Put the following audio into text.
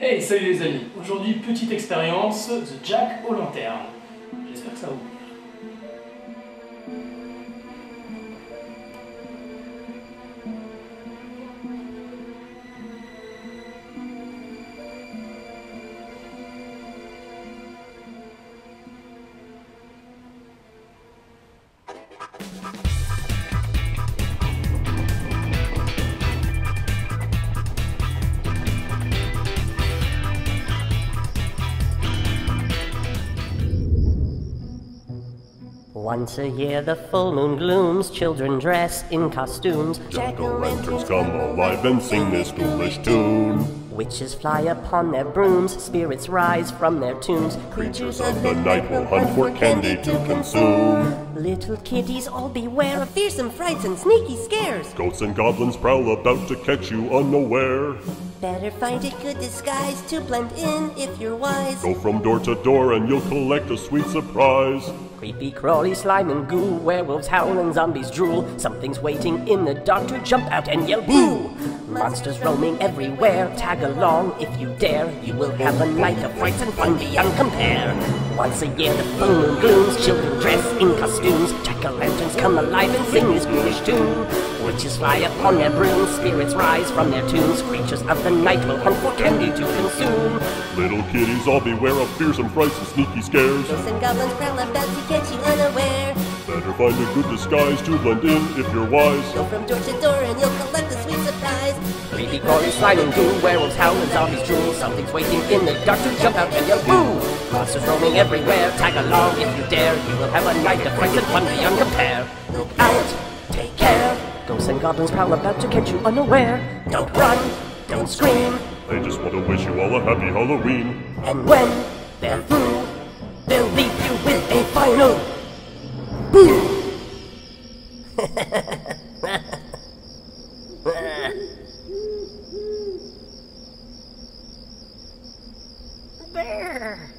Hey, salut les amis Aujourd'hui, petite expérience, The Jack aux lanternes. J'espère que ça vous plaire. Once a year the full moon glooms, children dress in costumes. Jack-o'-lanterns come alive and sing this foolish tune. Witches fly upon their brooms, spirits rise from their tombs. Creatures of the night will hunt for candy to consume. Little kiddies all beware of fearsome frights and sneaky scares. Ghosts and goblins prowl about to catch you unaware. Better find a good disguise to blend in if you're wise. Go from door to door and you'll collect a sweet surprise. Creepy, crawly, slime and goo, werewolves howl and zombies drool. Something's waiting in the dark to jump out and yell boo! Monsters roaming everywhere, tag along if you dare. You will have a night of frights and fun beyond compare. Once a year the full moon glooms, children dress in costumes. Jack-o'-lanterns come alive and sing this foolish tune. Witches fly upon their brooms, spirits rise from their tombs. Creatures of the night will hunt for candy to consume. Little kiddies all beware of fearsome frights and sneaky scares. Ghosts and goblins prowl about to catch you unaware. Better find a good disguise to blend in if you're wise. Go from door to door and you'll collect a sweet surprise. Creepy, crawly, slime and goo, werewolves howl and zombies drool. Something's waiting in the dark to jump out and yell boo! Monsters roaming everywhere, tag along if you dare. You will have a night of frights and fun beyond compare. Look out, take care. Ghosts and goblins prowl about to catch you unaware. Don't run, don't scream, They just want to wish you all a happy Halloween. and when they're through, they'll leave you with a final boo! There.